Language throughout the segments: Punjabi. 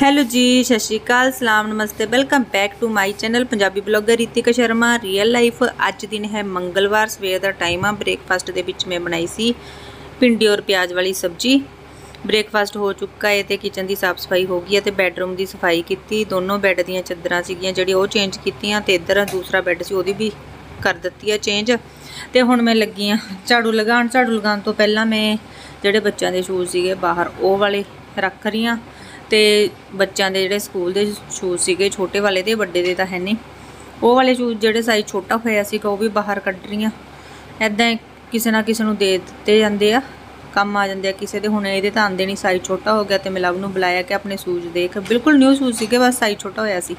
ਹੈਲੋ ਜੀ, ਸਤਿ ਸ਼੍ਰੀ ਅਕਾਲ, ਸਲਾਮ, ਨਮਸਤੇ, welcome back to my channel Punjabi blogger Ritika Sharma. Real life ਅੱਜ ਦਿਨ ਹੈ ਮੰਗਲਵਾਰ, ਸਵੇਰ ਦਾ ਟਾਈਮ ਆ। ਬ੍ਰੇਕਫਾਸਟ ਦੇ ਵਿੱਚ ਮੈਂ ਬਣਾਈ ਸੀ ਪਿੰਡੀ ਔਰ ਪਿਆਜ਼ ਵਾਲੀ ਸਬਜੀ। ਬ੍ਰੇਕਫਾਸਟ ਹੋ ਚੁੱਕਾ ਹੈ ਤੇ ਕਿਚਨ ਦੀ ਸਾਫ਼ ਸਫ਼ਾਈ ਹੋ ਗਈ ਹੈ ਤੇ ਬੈੱਡਰੂਮ ਦੀ ਸਫ਼ਾਈ ਕੀਤੀ। ਦੋਨੋਂ ਬੈੱਡ ਦੀਆਂ ਚੱਦਰਾਂ ਸੀਗੀਆਂ, ਜਿਹੜੀ ਉਹ ਚੇਂਜ ਕੀਤੀਆਂ ਤੇ ਇੱਧਰ ਦੂਸਰਾ ਬੈੱਡ ਸੀ, ਉਹਦੀ ਵੀ ਕਰ ਦਿੱਤੀ ਹੈ ਚੇਂਜ ਤੇ ਹੁਣ ਮੈਂ ਲੱਗੀ ਆ ਝਾੜੂ ਲਗਾਉਣ। ਝਾੜੂ ਲਗਾਉਣ ਤੋਂ ਪਹਿਲਾਂ ਮੈਂ ਜਿਹੜੇ ਬੱਚਿਆਂ ਦੇ ਸ਼ੂਜ਼ ਸੀਗੇ ਬਾਹਰ ਉਹ ਵਾਲੇ ਰੱਖ ਰਹੀ ਆ ਤੇ ਬੱਚਿਆਂ ਦੇ ਜਿਹੜੇ ਸਕੂਲ ਦੇ ਸ਼ੂਜ਼ ਸੀਗੇ, ਛੋਟੇ ਵਾਲੇ ਤੇ ਵੱਡੇ ਦੇ ਤਾਂ ਹੈ ਨਹੀਂ। ਉਹ ਵਾਲੇ ਸ਼ੂਜ਼ ਜਿਹੜੇ ਸਾਈਜ਼ ਛੋਟਾ ਹੋਇਆ ਸੀਗਾ, ਉਹ ਵੀ ਬਾਹਰ ਕੱਢ ਰਹੀਆਂ। ਐਦਾਂ ਕਿਸੇ ਨਾ ਕਿਸੇ ਨੂੰ ਦੇ ਦਿੱਤੇ ਜਾਂਦੇ ਆ। ਕੰਮ ਆ ਜਾਂਦੇ ਆ ਕਿਸੇ ਦੇ, ਹੁਣ ਇਹਦੇ ਤਾਂ ਆਂਦੇ ਨਹੀਂ ਸਾਈਜ਼ ਛੋਟਾ ਹੋ ਗਿਆ ਤੇ ਮੈਂ ਲਵ ਨੂੰ ਬੁਲਾਇਆ ਕਿ ਆਪਣੇ ਸ਼ੂਜ਼ ਦੇਖ। ਬਿਲਕੁਲ ਨਿਊ ਸ਼ੂਜ਼ ਸੀਗੇ, ਬਸ ਸਾਈਜ਼ ਛੋਟਾ ਹੋਇਆ ਸੀ।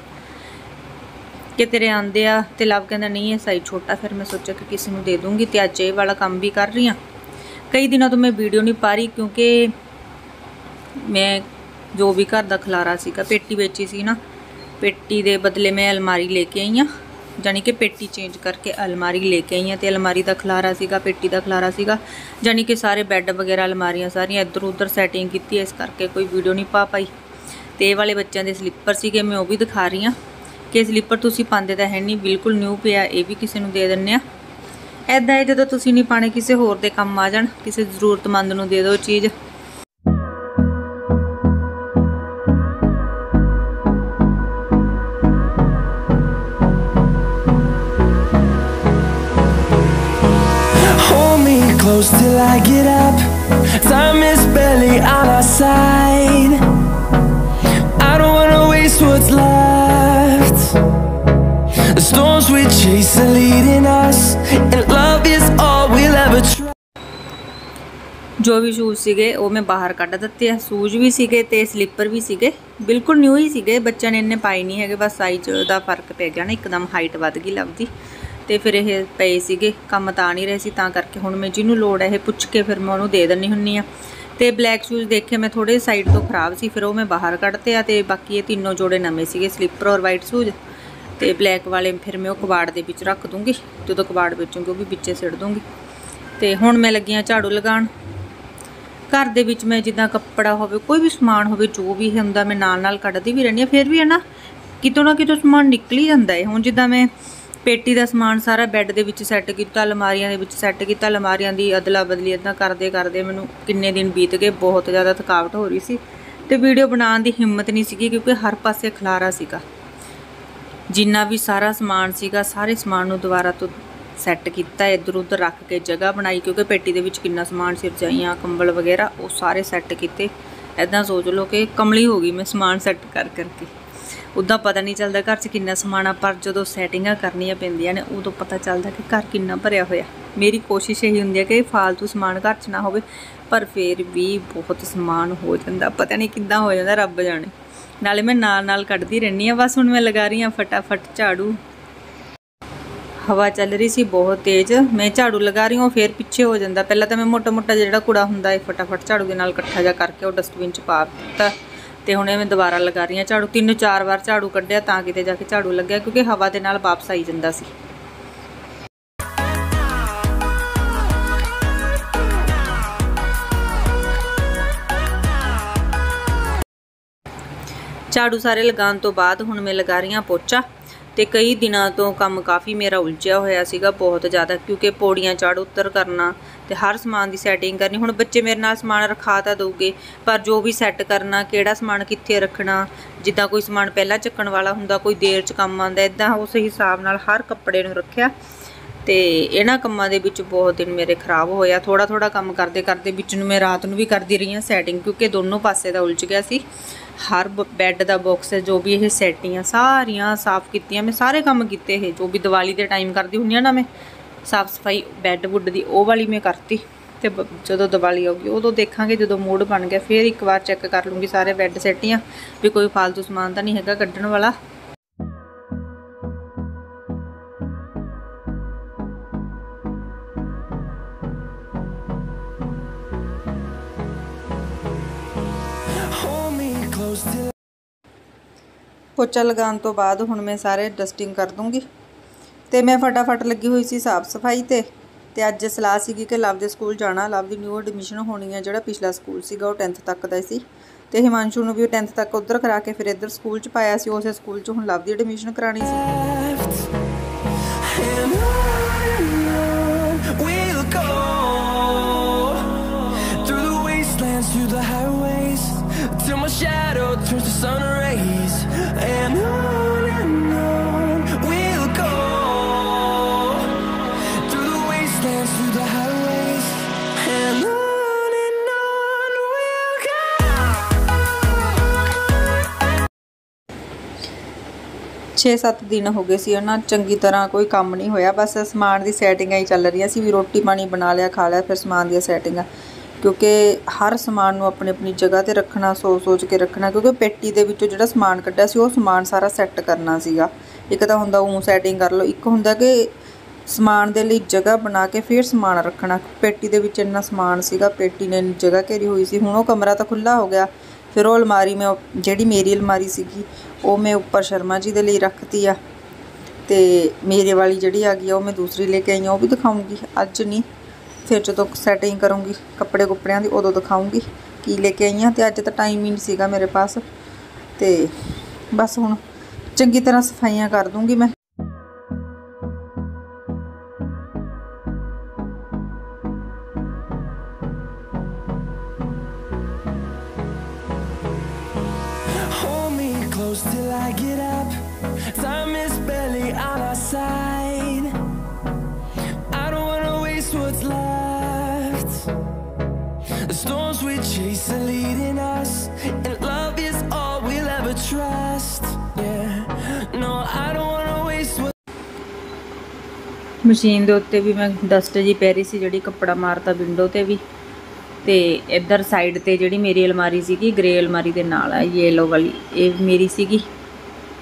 ਕਿ ਤੇਰੇ ਆਂਦੇ ਆ ਤੇ ਲਵ ਕਹਿੰਦਾ, ਨਹੀਂ, ਇਹ ਸਾਈਜ਼ ਛੋਟਾ, ਫਿਰ ਮੈਂ ਸੋਚਿਆ ਕਿ ਕਿਸੇ ਨੂੰ ਦੇ ਦੂੰਗੀ ਤੇ ਅੱਜ ਇਹ ਵਾਲਾ ਕੰਮ ਵੀ ਕਰ ਰਹੀ ਆ ਕਈ ਦਿਨਾਂ ਤੋਂ ਮੈਂ ਵੀਡੀਓ ਨਹੀਂ ਪਾ ਰਹੀ ਕਿਉਂਕਿ ਮੈਂ ਜੋ ਵੀ ਘਰ ਦਾ ਖਲਾਰਾ ਸੀਗਾ, ਪੇਟੀ ਵੇਚੀ ਸੀ ਨਾ, ਪੇਟੀ ਦੇ ਬਦਲੇ ਮੈਂ ਅਲਮਾਰੀ ਲੈ ਕੇ ਆਈ ਆ ਜਾਨੀ ਕਿ ਪੇਟੀ ਚੇਂਜ ਕਰਕੇ ਅਲਮਾਰੀ ਲੈ ਕੇ ਆਈ ਆ ਤੇ ਅਲਮਾਰੀ ਦਾ ਖਲਾਰਾ ਸੀਗਾ, ਪੇਟੀ ਦਾ ਖਲਾਰਾ ਸੀਗਾ। ਜਾਨੀ ਕਿ ਸਾਰੇ ਬੈੱਡ ਵਗੈਰਾ, ਅਲਮਾਰੀਆਂ ਸਾਰੀਆਂ ਇੱਧਰ ਉੱਧਰ ਸੈਟਿੰਗ ਕੀਤੀ, ਇਸ ਕਰਕੇ ਕੋਈ ਵੀਡੀਓ ਨਹੀਂ ਪਾ ਪਾਈ। ਤੇ ਇਹ ਵਾਲੇ ਬੱਚਿਆਂ ਦੇ ਸਲੀਪਰ ਸੀਗੇ, ਮੈਂ ਉਹ ਵੀ ਦਿਖਾ ਰਹੀ ਆ ਕਿ ਸਲੀਪਰ ਤੁਸੀਂ ਪਾਉਂਦੇ ਤਾਂ ਹੈ ਨਹੀਂ, ਬਿਲਕੁਲ ਨਿਊ ਪਿਆ, ਇਹ ਵੀ ਕਿਸੇ ਨੂੰ ਦੇ ਦਿੰਨੇ ਆ ਐਦਾਂ ਹੈ ਜਦੋਂ ਤੁਸੀਂ ਨਹੀਂ ਪਾਣੇ ਕਿਸੇ ਹੋਰ ਦੇ ਕੰਮ ਆ ਜਾਣ, ਕਿਸੇ ਜ਼ਰੂਰਤਮੰਦ ਨੂੰ ਦੇ ਦਿਓ ਚੀਜ਼। Close till I get up. Time is barely on our side. I don't wanna waste what's left. The storms we chase are leading us, and love is all we'll ever try. ਜੋ ਵੀ ਸ਼ੂਜ਼ ਸੀਗੇ ਉਹ ਮੈਂ ਬਾਹਰ ਕੱਢ ਦਿੱਤੇ ਆ ਸ਼ੂਜ਼ ਵੀ ਸੀਗੇ ਤੇ ਸਲੀਪਰ ਵੀ ਸੀਗੇ ਬਿਲਕੁਲ ਨਿਊ ਹੀ ਸੀਗੇ ਬੱਚਿਆਂ ਨੇ ਇੰਨੇ ਪਾਏ ਨਹੀਂ ਹੈਗੇ ਬਸ ਸਾਈਜ਼ ਦਾ ਫ਼ਰਕ ਪੈ ਗਿਆ ਨਾ ਇੱਕਦਮ ਹਾਈਟ ਵੱਧ ਗਈ ਲੱਗਦੀ ਤੇ ਫਿਰ ਇਹ ਪਏ ਸੀਗੇ, ਕੰਮ ਤਾਂ ਨਹੀਂ ਰਹੇ ਸੀ, ਤਾਂ ਕਰਕੇ ਹੁਣ ਮੈਂ ਜਿਹਨੂੰ ਲੋੜ ਹੈ ਇਹ ਪੁੱਛ ਕੇ ਫਿਰ ਮੈਂ ਉਹਨੂੰ ਦੇ ਦਿੰਨੀ ਹੁੰਨੀ ਆ ਤੇ ਬਲੈਕ ਸ਼ੂਜ਼ ਦੇਖੇ, ਮੈਂ ਥੋੜੇ ਸਾਈਡ ਤੋਂ ਖਰਾਬ ਸੀ, ਫਿਰ ਉਹ ਮੈਂ ਬਾਹਰ ਕੱਢਤੇ ਆ ਤੇ ਬਾਕੀ ਇਹ ਤਿੰਨੋਂ ਜੋੜੇ ਨਵੇਂ ਸੀਗੇ ਸਲੀਪਰ ਔਰ ਵਾਈਟ ਸ਼ੂਜ਼ ਤੇ ਬਲੈਕ ਵਾਲੇ ਫਿਰ ਮੈਂ ਉਹ ਕਬਾੜ ਦੇ ਵਿੱਚ ਰੱਖ ਦੂੰਗੀ ਜਦੋਂ ਕਬਾੜ ਵੇਚੂੰਗੀ, ਉਹ ਵੀ ਵਿੱਚੇ ਸਿੱਟ ਦੂੰਗੀ। ਤੇ ਹੁਣ ਮੈਂ ਲੱਗੀਆਂ ਝਾੜੂ ਲਗਾਉਣ। ਘਰ ਦੇ ਵਿੱਚ ਮੈਂ ਜਿੱਦਾਂ ਕੱਪੜਾ ਹੋਵੇ, ਕੋਈ ਵੀ ਸਮਾਨ ਹੋਵੇ, ਜੋ ਵੀ ਹੁੰਦਾ, ਮੈਂ ਨਾਲ ਨਾਲ ਕੱਢਦੀ ਵੀ ਰਹਿੰਦੀ ਆ ਫਿਰ ਵੀ ਹੈ ਨਾ, ਕਿਤੋਂ ਨਾ ਕਿਤੋਂ ਸਮਾਨ ਨਿਕਲ ਹੀ ਜਾਂਦਾ ਹੈ। ਹੁਣ ਜਿੱਦਾਂ ਮੈਂ ਪੇਟੀ ਦਾ ਸਮਾਨ ਸਾਰਾ ਬੈੱਡ ਦੇ ਵਿੱਚ ਸੈੱਟ ਕੀਤਾ, ਅਲਮਾਰੀਆਂ ਦੇ ਵਿੱਚ ਸੈੱਟ ਕੀਤਾ, ਅਲਮਾਰੀਆਂ ਦੀ ਅਦਲਾ ਬਦਲੀ ਇਦਾਂ ਕਰਦੇ ਕਰਦੇ ਮੈਨੂੰ ਕਿੰਨੇ ਦਿਨ ਬੀਤ ਗਏ, ਬਹੁਤ ਜ਼ਿਆਦਾ ਥਕਾਵਟ ਹੋ ਰਹੀ ਸੀ ਤੇ ਵੀਡੀਓ ਬਣਾਉਣ ਦੀ ਹਿੰਮਤ ਨਹੀਂ ਸੀਗੀ ਕਿਉਂਕਿ ਹਰ ਪਾਸੇ ਖਲਾਰਾ ਸੀਗਾ। ਜਿੰਨਾ ਵੀ ਸਾਰਾ ਸਮਾਨ ਸੀਗਾ, ਸਾਰੇ ਸਮਾਨ ਨੂੰ ਦੁਬਾਰਾ ਤੋਂ ਸੈੱਟ ਕੀਤਾ ਇੱਧਰ ਉੱਧਰ ਰੱਖ ਕੇ ਜਗ੍ਹਾ ਬਣਾਈ ਕਿਉਂਕਿ ਪੇਟੀ ਦੇ ਵਿੱਚ ਕਿੰਨਾ ਸਮਾਨ ਸੀ, ਰਜਾਈਆਂ, ਕੰਬਲ ਵਗੈਰਾ, ਉਹ ਸਾਰੇ ਸੈੱਟ ਕੀਤੇ। ਐਦਾਂ ਸੋਚ ਲਓ ਕਿ ਕਮਲੀ ਹੋ ਗਈ ਮੈਂ ਸਮਾਨ ਸੈੱਟ ਕਰ ਕਰਕੇ ਉਦਾਂ ਪਤਾ ਨਹੀਂ ਚੱਲਦਾ ਘਰ 'ਚ ਕਿੰਨਾ ਸਮਾਨ ਆ, ਪਰ ਜਦੋਂ ਸੈਟਿੰਗਾਂ ਕਰਨੀਆਂ ਪੈਂਦੀਆਂ ਨੇ, ਉਦੋਂ ਪਤਾ ਚੱਲਦਾ ਕਿ ਘਰ ਕਿੰਨਾ ਭਰਿਆ ਹੋਇਆ। ਮੇਰੀ ਕੋਸ਼ਿਸ਼ ਇਹੀ ਹੁੰਦੀ ਹੈ ਕਿ ਫਾਲਤੂ ਸਮਾਨ ਘਰ 'ਚ ਨਾ ਹੋਵੇ, ਪਰ ਫੇਰ ਵੀ ਬਹੁਤ ਸਮਾਨ ਹੋ ਜਾਂਦਾ। ਪਤਾ ਨਹੀਂ ਕਿੱਦਾਂ ਹੋ ਜਾਂਦਾ, ਰੱਬ ਜਾਣੇ। ਨਾਲੇ ਮੈਂ ਨਾਲ ਨਾਲ ਕੱਢਦੀ ਰਹਿੰਦੀ ਆ ਬਸ ਹੁਣ ਮੈਂ ਲਗਾ ਰਹੀ ਆ ਫਟਾਫਟ ਝਾੜੂ। ਹਵਾ ਚੱਲ ਰਹੀ ਸੀ, ਬਹੁਤ ਤੇਜ਼। ਮੈਂ ਝਾੜੂ ਲਗਾ ਰਹੀ ਹਾਂ ਫਿਰ ਪਿੱਛੇ ਹੋ ਜਾਂਦਾ। ਪਹਿਲਾਂ ਤਾਂ ਮੈਂ ਮੋਟਾ ਮੋਟਾ ਜਿਹੜਾ ਕੂੜਾ ਹੁੰਦਾ ਹੈ ਫਟਾਫਟ ਝਾੜੂ ਦੇ ਨਾਲ ਇਕੱਠਾ ਜਾ ਕਰਕੇ ਉਹ ਡਸਟਬਿਨ 'ਚ ਪਾ ਦਿੱਤਾ। ਤੇ ਹੁਣ ਮੈਂ ਦੁਬਾਰਾ ਲਗਾ ਰਹੀ ਹਾਂ ਝਾੜੂ, ਤਿੰਨ ਚਾਰ ਵਾਰ ਝਾੜੂ ਕੱਢਿਆ ਤਾਂ ਕਿਤੇ ਜਾ ਕੇ ਝਾੜੂ ਲੱਗਿਆ ਕਿਉਂਕਿ ਹਵਾ ਦੇ ਨਾਲ ਵਾਪਸ ਆਈ ਜਾਂਦਾ ਸੀ। ਝਾੜੂ ਸਾਰੇ ਲਗਾਉਣ ਤੋਂ ਬਾਅਦ ਹੁਣ ਮੈਂ ਲਗਾ ਰਹੀ ਹਾਂ ਪੋਚਾ। ਤੇ ਕਈ ਦਿਨਾਂ ਤੋਂ ਕੰਮ ਕਾਫੀ ਮੇਰਾ ਉਲਝਿਆ ਹੋਇਆ ਸੀਗਾ ਬਹੁਤ ਜ਼ਿਆਦਾ, ਕਿਉਂਕਿ ਪੌੜੀਆਂ ਚੜ ਉੱਤਰ ਕਰਨਾ ਤੇ ਹਰ ਸਮਾਨ ਦੀ ਸੈਟਿੰਗ ਕਰਨੀ। ਹੁਣ ਬੱਚੇ ਮੇਰੇ ਨਾਲ ਸਮਾਨ ਰਖਾ ਤਾਂ ਦੋਗੇ ਪਰ ਜੋ ਵੀ ਸੈੱਟ ਕਰਨਾ, ਕਿਹੜਾ ਸਮਾਨ ਕਿੱਥੇ ਰੱਖਣਾ, ਜਿੱਦਾਂ ਕੋਈ ਸਮਾਨ ਪਹਿਲਾਂ ਚੱਕਣ ਵਾਲਾ ਹੁੰਦਾ, ਕੋਈ ਦੇਰ 'ਚ ਕੰਮ ਆਉਂਦਾ ਇਦਾਂ ਉਸ ਹਿਸਾਬ ਨਾਲ ਹਰ ਕੱਪੜੇ ਨੂੰ ਰੱਖਿਆ। ਤੇ ਇਹਨਾਂ ਕੰਮਾਂ ਦੇ ਵਿੱਚ ਬਹੁਤ ਦਿਨ ਮੇਰੇ ਖਰਾਬ ਹੋਇਆ। ਥੋੜਾ ਥੋੜਾ ਕੰਮ ਕਰਦੇ ਕਰਦੇ ਵਿੱਚ ਨੂੰ ਮੈਂ ਰਾਤ ਨੂੰ ਵੀ ਕਰਦੀ ਰਹੀ ਹਾਂ ਸੈਟਿੰਗ ਕਿਉਂਕਿ ਦੋਨੋਂ ਪਾਸੇ ਦਾ ਉਲਝ ਗਿਆ ਸੀ। ਹਰ ਬੈੱਡ ਦਾ ਬਾਕਸ ਹੈ ਜੋ ਵੀ ਇਹ ਸੈਟੀਆਂ ਸਾਰੀਆਂ ਸਾਫ਼ ਕੀਤੀਆਂ। ਮੈਂ ਸਾਰੇ ਕੰਮ ਕੀਤੇ ਇਹ, ਜੋ ਵੀ ਦੀਵਾਲੀ ਦੇ ਟਾਈਮ ਕਰਦੀ ਹੁੰਦੀ ਆ ਨਾ ਮੈਂ, ਸਾਫ਼ ਸਫ਼ਾਈ ਬੈੱਡ ਵੁੱਡ ਦੀ, ਉਹ ਵਾਲੀ ਮੈਂ ਕਰਤੀ। ਤੇ ਜਦੋਂ ਦੀਵਾਲੀ ਆਊਗੀ, ਉਦੋਂ ਦੇਖਾਂਗੇ, ਜਦੋਂ ਮੂਡ ਬਣ ਗਿਆ, ਫਿਰ ਇੱਕ ਵਾਰ ਚੈੱਕ ਕਰ ਲੂੰਗੀ ਸਾਰੇ ਬੈੱਡ ਸੈਟੀਆਂ ਵੀ ਕੋਈ ਫालतू ਸਮਾਨ ਤਾਂ ਨਹੀਂ ਹੈਗਾ ਕੱਢਣ ਵਾਲਾ। ਪੋਚਾ ਲਗਾਉਣ ਤੋਂ ਬਾਅਦ ਹੁਣ ਮੈਂ ਸਾਰੇ ਡਸਟਿੰਗ ਕਰ ਦੂੰਗੀ। ਤੇ ਮੈਂ ਫਟਾਫਟ ਲੱਗੀ ਹੋਈ ਸੀ ਸਾਫ਼ ਸਫ਼ਾਈ ਤੇ। ਤੇ ਅੱਜ ਸਲਾਹ ਸੀਗੀ ਕਿ ਲਵ ਦੇ ਸਕੂਲ ਜਾਣਾ। ਲਵ ਦੀ ਨਿਊ ਐਡਮਿਸ਼ਨ ਹੋਣੀ ਹੈ ਜਿਹੜਾ ਪਿਛਲਾ ਸਕੂਲ ਸੀਗਾ ਉਹ 10th ਤੱਕ ਦਾ ਸੀ। ਤੇ ਹਿਮਾਂਸ਼ੂ ਨੂੰ ਵੀ 10th ਤੱਕ ਉਧਰ ਕਰਾ ਕੇ ਫਿਰ ਇੱਧਰ ਸਕੂਲ 'ਚ ਪਾਇਆ ਸੀ। ਉਸੇ ਸਕੂਲ 'ਚ ਹੁਣ ਲਵ ਦੀ ਐਡਮਿਸ਼ਨ ਕਰਾਣੀ ਸੀ। 6-7 ਦਿਨ ਹੋ ਗਏ ਸੀ ਉਹਨਾਂ, ਚੰਗੀ ਤਰ੍ਹਾਂ ਕੋਈ ਕੰਮ ਨਹੀਂ ਹੋਇਆ, ਬਸ ਸਮਾਨ ਦੀ ਸੈਟਿੰਗਾਂ ਹੀ ਚੱਲ ਰਹੀਆਂ ਸੀ, ਵੀ ਰੋਟੀ ਪਾਣੀ ਬਣਾ ਲਿਆ, ਖਾ ਲਿਆ, ਫਿਰ ਸਮਾਨ ਦੀਆਂ ਸੈਟਿੰਗਾਂ। ਕਿਉਂਕਿ ਹਰ ਸਮਾਨ ਨੂੰ ਆਪਣੀ ਆਪਣੀ ਜਗ੍ਹਾ ਤੇ ਰੱਖਣਾ ਸੋਚ ਸੋਚ ਕੇ ਰੱਖਣਾ, ਕਿਉਂਕਿ ਪੇਟੀ ਦੇ ਵਿੱਚੋਂ ਜਿਹੜਾ ਸਮਾਨ ਕੱਢਿਆ ਸੀ, ਉਹ ਸਮਾਨ ਸਾਰਾ ਸੈੱਟ ਕਰਨਾ ਸੀਗਾ। ਇੱਕ ਤਾਂ ਹੁੰਦਾ ਉਹ ਸੈਟਿੰਗ ਕਰ ਲਓ, ਇੱਕ ਹੁੰਦਾ ਕਿ ਸਮਾਨ ਦੇ ਲਈ ਜਗ੍ਹਾ ਬਣਾ ਕੇ ਫਿਰ ਸਮਾਨ ਰੱਖਣਾ। ਪੇਟੀ ਦੇ ਵਿੱਚ ਇੰਨਾ ਸਮਾਨ ਸੀਗਾ, ਪੇਟੀ ਨੇ ਜਗ੍ਹਾ ਘੇਰੀ ਹੋਈ ਸੀ, ਹੁਣ ਉਹ ਕਮਰਾ ਤਾਂ ਖੁੱਲਾ ਹੋ ਗਿਆ। ਫਿਰ ਉਹ ਅਲਮਾਰੀ ਮੈਂ, ਜਿਹੜੀ ਮੇਰੀ ਅਲਮਾਰੀ ਸੀਗੀ ਉਹ ਮੈਂ ਉੱਪਰ ਸ਼ਰਮਾ ਜੀ ਦੇ ਲਈ ਰੱਖਤੀ ਆ। ਤੇ ਮੇਰੇ ਵਾਲੀ ਜਿਹੜੀ ਆ ਗਈ ਆ, ਉਹ ਮੈਂ ਦੂਸਰੀ ਲੈ ਕੇ ਆਈ ਆ, ਉਹ ਵੀ ਦਿਖਾਉਂਗੀ। ਅੱਜ ਨਹੀਂ, ਫਿਰ ਜਦੋਂ ਸੈਟਿੰਗ ਕਰੂੰਗੀ ਕੱਪੜੇ ਕੁੱਪੜਿਆਂ ਦੀ, ਉਦੋਂ ਦਿਖਾਉਂਗੀ ਕੀ ਲੈ ਕੇ ਆਈ ਆ। ਤੇ ਅੱਜ ਤਾਂ ਟਾਈਮ ਹੀ ਨਹੀਂ ਸੀਗਾ ਮੇਰੇ ਪਾਸ। ਤੇ ਬਸ ਹੁਣ ਚੰਗੀ ਤਰ੍ਹਾਂ ਸਫਾਈਆਂ ਕਰ ਦੂੰਗੀ ਮੈਂ। close till I get up. Time is barely on our side. I don't wanna waste what's left. The storms we chase are leading us, and love is all we'll ever trust. Yeah, no, I don't wanna waste what. Machine ਦੇ ਉੱਤੇ ਵੀ ਮੈਂ ਡਸਟ ਜੀ ਪੈ ਰਹੀ ਸੀ ਜਿਹੜੀ ਕੱਪੜਾ ਮਾਰਤਾ ਵਿੰਡੋ ਤੇ ਵੀ ਤੇ ਇੱਧਰ ਸਾਈਡ ਤੇ ਜਿਹੜੀ ਮੇਰੀ ਅਲਮਾਰੀ ਸੀਗੀ ਗ੍ਰੇ ਅਲਮਾਰੀ ਦੇ ਨਾਲ ਆ ਯੈਲੋ ਵਾਲੀ, ਇਹ ਮੇਰੀ ਸੀਗੀ।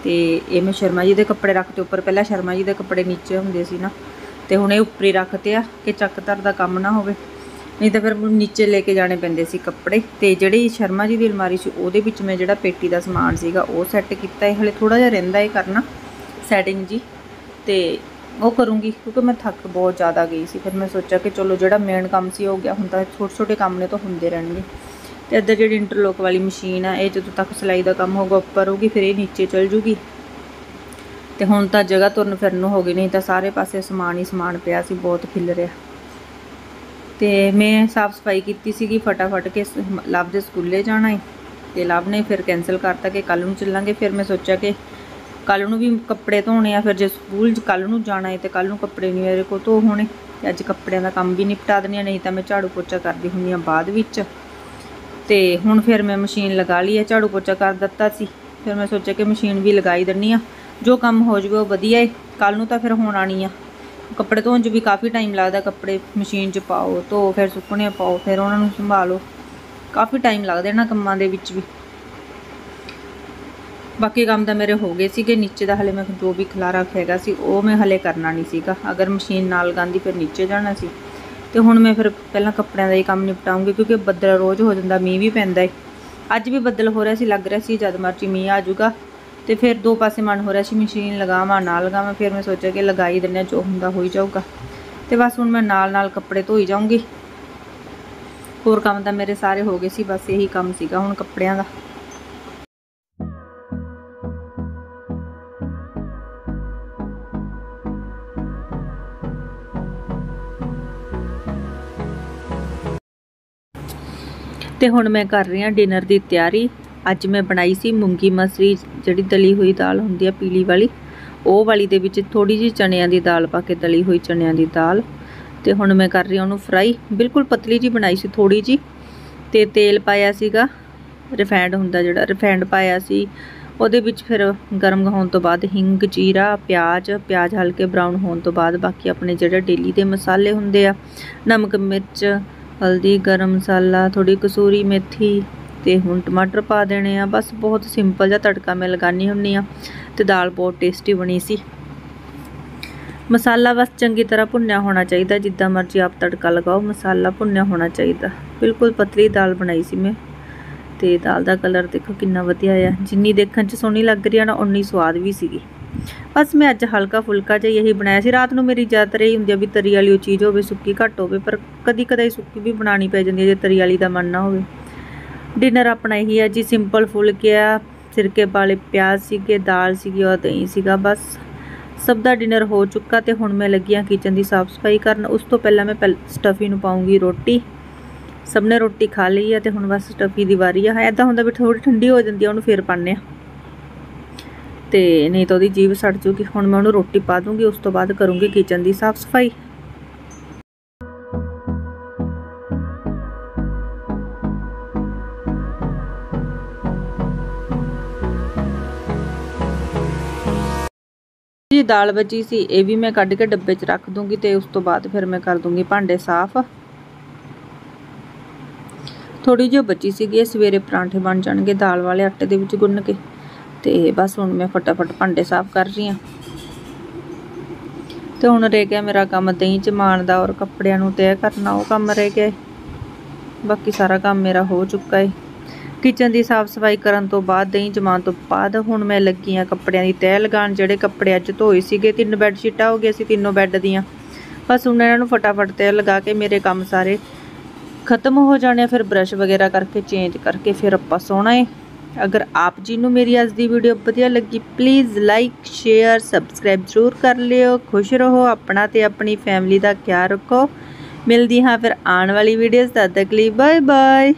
ਤੇ ਇਹ ਮੈਂ ਸ਼ਰਮਾ ਜੀ ਦੇ ਕੱਪੜੇ ਰੱਖਤੇ ਉੱਪਰ, ਪਹਿਲਾਂ ਸ਼ਰਮਾ ਜੀ ਦੇ ਕੱਪੜੇ ਨੀਚੇ ਹੁੰਦੇ ਸੀ ਨਾ, ਤੇ ਹੁਣ ਇਹ ਉੱਪਰ ਹੀ ਰੱਖਤੇ ਆ, ਕਿ ਚੱਕ ਧਰ ਦਾ ਕੰਮ ਨਾ ਹੋਵੇ। ਨਹੀਂ ਤਾਂ ਫਿਰ ਨੀਚੇ ਲੈ ਕੇ ਜਾਣੇ ਪੈਂਦੇ ਸੀ ਕੱਪੜੇ, ਤੇ ਜਿਹੜੀ ਸ਼ਰਮਾ ਜੀ ਦੀ ਅਲਮਾਰੀ ਸੀ, ਉਹਦੇ ਵਿੱਚ ਮੈਂ ਜਿਹੜਾ ਪੇਟੀ ਦਾ ਸਮਾਨ ਸੀਗਾ, ਉਹ ਸੈੱਟ ਕੀਤਾ ਹੈ ਹਲੇ ਥੋੜਾ ਜਿਹਾ ਰਹਿੰਦਾ ਹੈ ਕਰਨਾ ਸੈਟਿੰਗ ਜੀ। ਤੇ ਉਹ ਕਰੂੰਗੀ, ਕਿਉਂਕਿ ਮੈਂ ਥੱਕ ਬਹੁਤ ਜ਼ਿਆਦਾ ਗਈ ਸੀ। ਫਿਰ ਮੈਂ ਸੋਚਿਆ ਕਿ ਚਲੋ ਜਿਹੜਾ ਮੇਨ ਕੰਮ ਸੀ ਹੋ ਗਿਆ। ਹੁਣ ਤਾਂ ਛੋਟੇ ਛੋਟੇ ਕੰਮ ਨੇ ਤਾਂ ਹੁੰਦੇ ਰਹਿਣਗੇ। ਤੇ ਇੱਧਰ ਜਿਹੜੀ ਇੰਟਰਲੋਕ ਵਾਲੀ ਮਸ਼ੀਨ ਆ, ਇਹ ਜਦੋਂ ਤੱਕ ਸਿਲਾਈ ਦਾ ਕੰਮ ਹੋਊਗਾ, ਉੱਪਰ ਹੋਊਗੀ, ਫਿਰ ਇਹ ਨੀਚੇ ਚਲ ਜੂਗੀ। ਤੇ ਹੁਣ ਤਾਂ ਜਗ੍ਹਾ ਤੁਰਨ ਫਿਰਨ ਨੂੰ ਹੋ ਗਈ, ਨਹੀਂ ਤਾਂ ਸਾਰੇ ਪਾਸੇ ਸਮਾਨ ਹੀ ਸਮਾਨ ਪਿਆ ਸੀ, ਬਹੁਤ ਖਿਲ ਰਿਹਾ। ਤੇ ਮੈਂ ਸਾਫ਼ ਸਫ਼ਾਈ ਕੀਤੀ ਸੀਗੀ, ਫਟਾਫਟ ਕੇ ਸ- ਲਵ ਦੇ ਸਕੂਲੇ ਜਾਣਾ ਹੈ ਤੇ ਲਵ ਨੇ ਫਿਰ ਕੈਨਸਲ ਕਰਤਾ ਕਿ ਕੱਲ ਨੂੰ ਚੱਲਾਂਗੇ। ਫਿਰ ਮੈਂ ਸੋਚਿਆ ਕਿ ਕੱਲ ਨੂੰ ਵੀ ਕੱਪੜੇ ਧੋਣੇ ਆ ਫਿਰ ਜੇ ਸਕੂਲ ਕੱਲ ਨੂੰ ਜਾਣਾ ਹੈ ਤੇ ਕੱਲ ਨੂੰ ਕੱਪੜੇ ਨਹੀਂ ਮੇਰੇ ਕੋਲ ਧੋ ਹੋਣੇ। ਤੇ ਅੱਜ ਕੱਪੜਿਆਂ ਦਾ ਕੰਮ ਵੀ ਨਿਪਟਾ ਦੇਣੀ ਆ, ਨਹੀਂ ਤਾਂ ਮੈਂ ਝਾੜੂ ਪੋਚਾ ਕਰਦੀ ਹੁੰਦੀ ਆ ਬਾਅਦ ਵਿੱਚ। ਤੇ ਹੁਣ ਫਿਰ ਮੈਂ ਮਸ਼ੀਨ ਲਗਾ ਲਈ ਹੈ ਝਾੜੂ ਪੋਚਾ ਕਰ ਦਿੱਤਾ ਸੀ। ਫਿਰ ਮੈਂ ਸੋਚਿਆ ਕਿ ਮਸ਼ੀਨ ਵੀ ਲਗਾਈ ਦਿੰਨੀ ਆ। ਜੋ ਕੰਮ ਹੋ ਜਾਵੇ ਉਹ ਵਧੀਆ ਏ ਕੱਲ ਨੂੰ ਤਾਂ ਫਿਰ ਹੋਣ ਆਣੀ ਆ। ਕੱਪੜੇ ਧੋਣ 'ਚ ਵੀ ਕਾਫੀ ਟਾਈਮ ਲੱਗਦਾ ਕੱਪੜੇ ਮਸ਼ੀਨ 'ਚ ਪਾਓ ਧੋ ਫਿਰ ਸੁੱਕਣੇ ਪਾਓ ਫਿਰ ਉਹਨਾਂ ਨੂੰ ਸੰਭਾਲੋ। ਕਾਫੀ ਟਾਈਮ ਲੱਗਦਾ ਇਹਨਾਂ ਕੰਮਾਂ ਦੇ ਵਿੱਚ ਵੀ। ਬਾਕੀ ਕੰਮ ਤਾਂ ਮੇਰੇ ਹੋ ਗਏ ਸੀਗੇ ਨੀਚੇ ਦਾ ਹਲੇ ਮੈਂ ਜੋ ਵੀ ਖਲਾਰਾ ਹੈਗਾ ਸੀ ਉਹ ਮੈਂ ਹਲੇ ਕਰਨਾ ਨਹੀਂ ਸੀਗਾ। ਅਗਰ ਮਸ਼ੀਨ ਨਾਲ ਲਗਾਉਂਦੀ ਫਿਰ ਨੀਚੇ ਜਾਣਾ ਸੀ ਤੇ ਹੁਣ ਮੈਂ ਫਿਰ ਪਹਿਲਾਂ ਕੱਪੜਿਆਂ ਦਾ ਹੀ ਕੰਮ ਨਿਪਟਾਉਂਗੀ ਕਿਉਂਕਿ ਬੱਦਲ ਰੋਜ਼ ਹੋ ਜਾਂਦਾ ਮੀਂਹ ਵੀ ਪੈਂਦਾ ਹੈ ਅੱਜ ਵੀ ਬੱਦਲ ਹੋ ਰਿਹਾ ਸੀ ਲੱਗ ਰਿਹਾ ਸੀ ਜਦ ਮਰਜ਼ੀ ਮੀਂਹ ਆ ਜਾਊਗਾ। ਤੇ ਫਿਰ ਦੋ ਪਾਸੇ ਮਨ ਹੋ ਰਿਹਾ ਸੀ ਮਸ਼ੀਨ ਲਗਾਵਾਂ ਨਾ ਲਗਾਵਾਂ ਫਿਰ ਮੈਂ ਸੋਚਿਆ ਕਿ ਲਗਾਈ ਦਿੰਨੇ ਹਾਂ, ਜੋ ਹੁੰਦਾ ਹੋ ਹੀ ਜਾਊਗਾ। ਤੇ ਬਸ ਹੁਣ ਮੈਂ ਨਾਲ ਨਾਲ ਕੱਪੜੇ ਧੋਈ ਜਾਊਂਗੀ। ਹੋਰ ਕੰਮ ਤਾਂ ਮੇਰੇ ਸਾਰੇ ਹੋ ਗਏ ਸੀ ਬਸ ਇਹੀ ਕੰਮ ਸੀਗਾ ਹੁਣ ਕੱਪੜਿਆਂ ਦਾ। ਤੇ ਹੁਣ ਮੈਂ ਕਰ ਰਹੀ ਹਾਂ ਡਿਨਰ ਦੀ ਤਿਆਰੀ। ਅੱਜ ਮੈਂ ਬਣਾਈ ਸੀ ਮੂੰਗੀ ਮਸਰੀ, ਜਿਹੜੀ ਦਲੀ ਹੋਈ ਦਾਲ ਹੁੰਦੀ ਆ ਪੀਲੀ ਵਾਲੀ। ਉਹ ਵਾਲੀ ਦੇ ਵਿੱਚ ਥੋੜੀ ਜਿਹੀ ਚਣਿਆਂ ਦੀ ਦਾਲ ਪਾ ਕੇ ਦਲੀ ਹੋਈ ਚਣਿਆਂ ਦੀ ਦਾਲ। ਤੇ ਹੁਣ ਮੈਂ ਕਰ ਰਹੀ ਹਾਂ ਉਹਨੂੰ ਫਰਾਈ। ਬਿਲਕੁਲ ਪਤਲੀ ਜੀ ਬਣਾਈ ਸੀ ਥੋੜੀ ਜੀ ਤੇ ਤੇਲ ਪਾਇਆ ਸੀਗਾ ਰਿਫਾਈਂਡ ਹੁੰਦਾ ਜਿਹੜਾ ਰਿਫਾਈਂਡ ਪਾਇਆ ਸੀ। ਉਹਦੇ ਵਿੱਚ ਫਿਰ ਗਰਮ ਹੋਣ ਤੋਂ ਬਾਅਦ ਹਿੰਗ, ਜੀਰਾ, ਪਿਆਜ਼ ਪਿਆਜ਼ ਹਲਕੇ ਬਰਾਊਨ ਹੋਣ ਤੋਂ ਬਾਅਦ ਬਾਕੀ ਆਪਣੇ ਜਿਹੜੇ ਡੇਲੀ ਦੇ ਮਸਾਲੇ ਹੁੰਦੇ ਆ, ਨਮਕ, ਮਿਰਚ ਹਲਦੀ, ਗਰਮ ਮਸਾਲਾ ਥੋੜੀ ਕਸੂਰੀ ਮੇਥੀ ਤੇ ਹੁਣ ਟਮਾਟਰ ਪਾ ਦੇਣੇ ਆ। ਬਸ ਬਹੁਤ ਸਿੰਪਲ ਜਿਹਾ ਤੜਕਾ ਮੈਂ ਲਗਾਨੀ ਹੁੰਨੀ ਆ ਤੇ ਦਾਲ ਬਹੁਤ ਟੇਸਟੀ ਬਣੀ ਸੀ। ਮਸਾਲਾ ਬਸ ਚੰਗੀ ਤਰ੍ਹਾਂ ਭੁੰਨਿਆ ਹੋਣਾ ਚਾਹੀਦਾ, ਜਿੱਦਾਂ ਮਰਜ਼ੀ ਆਪ ਤੜਕਾ ਲਗਾਓ, ਮਸਾਲਾ ਭੁੰਨਿਆ ਹੋਣਾ ਚਾਹੀਦਾ। ਬਿਲਕੁਲ ਪਤਲੀ ਦਾਲ ਬਣਾਈ ਸੀ ਮੈਂ। ਤੇ ਦਾਲ ਦਾ ਕਲਰ ਦੇਖੋ ਕਿੰਨਾ ਵਧੀਆ ਆ ਜਿੰਨੀ ਦੇਖਣ 'ਚ ਸੋਹਣੀ ਲੱਗ ਰਹੀ ਆ ਨਾ ਉਨੀ ਸਵਾਦ ਵੀ ਸੀਗੀ। ਬਸ ਮੈਂ ਅੱਜ ਹਲਕਾ ਫੁਲਕਾ ਜਿਹਾ ਇਹੀ ਬਣਾਇਆ ਸੀ। ਰਾਤ ਨੂੰ ਮੇਰੀ ਜ਼ਿਆਦਾਤਰ ਇਹ ਹੁੰਦੀ ਆ ਵੀ ਤਰੀ ਵਾਲੀ ਉਹ ਚੀਜ਼ ਹੋਵੇ, ਸੁੱਕੀ ਘੱਟ ਹੋਵੇ, ਪਰ ਕਦੀ ਕਦਾਈ ਸੁੱਕੀ ਵੀ ਬਣਾਉਣੀ ਪੈ ਜਾਂਦੀ ਹੈ ਜੇ ਤਰੀ ਵਾਲੀ ਦਾ ਮਨ ਨਾ ਹੋਵੇ। ਡਿਨਰ ਆਪਣਾ ਇਹੀ ਹੈ ਜੀ ਸਿੰਪਲ ਫੁਲਕੇ ਆ, ਸਿਰਕੇ ਵਾਲੇ ਪਿਆਜ਼ ਸੀਗੇ, ਦਾਲ ਸੀਗੀ ਔਰ ਦਹੀਂ ਸੀਗਾ, ਬਸ। ਸਭ ਦਾ ਡਿਨਰ ਹੋ ਚੁੱਕਾ ਤੇ ਹੁਣ ਮੈਂ ਲੱਗੀ ਹਾਂ ਕਿਚਨ ਦੀ ਸਾਫ਼ ਸਫ਼ਾਈ ਕਰਨ। ਉਸ ਤੋਂ ਪਹਿਲਾਂ ਮੈਂ ਪਹਿਲ ਸਟਫੀ ਨੂੰ ਪਾਉਂਗੀ ਰੋਟੀ। ਸਭ ਨੇ ਰੋਟੀ ਖਾ ਲਈ ਆ ਤੇ ਹੁਣ ਬਸ ਸਟਫੀ ਦੀ ਵਾਰੀ ਆ। ਐਦਾਂ ਹੁੰਦਾ ਵੀ ਥੋੜੀ ਠੰਡੀ ਹੋ ਜਾਂਦੀ ਆ, ਉਹਨੂੰ ਫੇਰ ਪਾਣੇ ਆ ਤੇ ਨਹੀਂ ਤਾਂ ਉਹਦੀ ਜੀਭ ਸੜ ਜੂਗੀ। ਹੁਣ ਮੈਂ ਉਹਨੂੰ ਰੋਟੀ ਪਾ ਦੂੰਗੀ, ਉਸ ਤੋਂ ਬਾਅਦ ਕਰੂੰਗੀ ਕਿਚਨ ਦੀ ਸਾਫ਼ ਸਫ਼ਾਈ। ਜੀ, ਦਾਲ ਬਚੀ ਸੀ, ਇਹ ਵੀ ਮੈਂ ਕੱਢ ਕੇ ਡੱਬੇ 'ਚ ਰੱਖ ਦੂੰਗੀ ਤੇ ਉਸ ਤੋਂ ਬਾਅਦ ਫਿਰ ਮੈਂ ਕਰ ਦੂੰਗੀ ਭਾਂਡੇ ਸਾਫ਼। ਥੋੜੀ ਜਿਹੀ ਬਚੀ ਸੀਗੀ, ਇਹ ਸਵੇਰੇ ਪਰਾਂਠੇ ਬਣ ਜਾਣਗੇ ਦਾਲ ਵਾਲੇ ਆਟੇ ਦੇ ਵਿੱਚ ਗੁੰਨ ਕੇ। ਤੇ ਬਸ ਹੁਣ ਮੈਂ ਫਟਾਫਟ ਭਾਂਡੇ ਸਾਫ਼ ਕਰ ਰਹੀ ਹਾਂ। ਤੇ ਹੁਣ ਰਹਿ ਗਿਆ ਮੇਰਾ ਕੰਮ ਦਹੀਂ ਜਮਾਣ ਦਾ ਔਰ ਕੱਪੜਿਆਂ ਨੂੰ ਤੈਅ ਕਰਨਾ, ਉਹ ਕੰਮ ਰਹਿ ਗਿਆ ਬਾਕੀ ਸਾਰਾ ਕੰਮ ਮੇਰਾ ਹੋ ਚੁੱਕਾ ਹੈ ਕਿਚਨ ਦੀ ਸਾਫ਼ ਸਫ਼ਾਈ ਕਰਨ ਤੋਂ ਬਾਅਦ ਦਹੀਂ ਜਮਾਉਣ ਤੋਂ ਬਾਅਦ ਹੁਣ ਮੈਂ ਲੱਗੀ ਆ ਕੱਪੜਿਆਂ ਦੀ ਤੈਅ ਲਗਾਉਣ, ਜਿਹੜੇ ਕੱਪੜੇ ਅੱਜ ਧੋਏ ਸੀਗੇ, ਤਿੰਨ ਬੈੱਡ ਸ਼ੀਟਾਂ ਹੋ ਗਈਆਂ ਸੀ, ਤਿੰਨੋਂ ਬੈੱਡ ਦੀਆਂ। ਬਸ ਹੁਣ ਇਹਨਾਂ ਨੂੰ ਫਟਾਫਟ ਤੈਅ ਲਗਾ ਕੇ ਮੇਰੇ ਕੰਮ ਸਾਰੇ ਖਤਮ ਹੋ ਜਾਣੇ ਫਿਰ ਬ੍ਰਸ਼ ਵਗੈਰਾ ਕਰਕੇ ਚੇਂਜ ਕਰਕੇ ਫਿਰ ਆਪਾਂ ਸੋਣਾ ਹੈ ਅਗਰ ਆਪ ਜੀ ਨੂੰ ਮੇਰੀ ਅੱਜ ਦੀ ਵੀਡੀਓ ਵਧੀਆ ਲੱਗੀ ਪਲੀਜ਼ ਲਾਈਕ ਸ਼ੇਅਰ ਸਬਸਕ੍ਰਾਈਬ ਜ਼ਰੂਰ ਕਰ ਲਿਓ। ਖੁਸ਼ ਰਹੋ, ਆਪਣਾ ਤੇ ਆਪਣੀ ਫੈਮਿਲੀ ਦਾ ਖਿਆਲ ਰੱਖੋ। ਮਿਲਦੀ ਹਾਂ ਫਿਰ ਆਉਣ ਵਾਲੀ ਵੀਡੀਓਜ਼ ਤਦ ਤੱਕ ਲਈ ਬਾਏ ਬਾਏ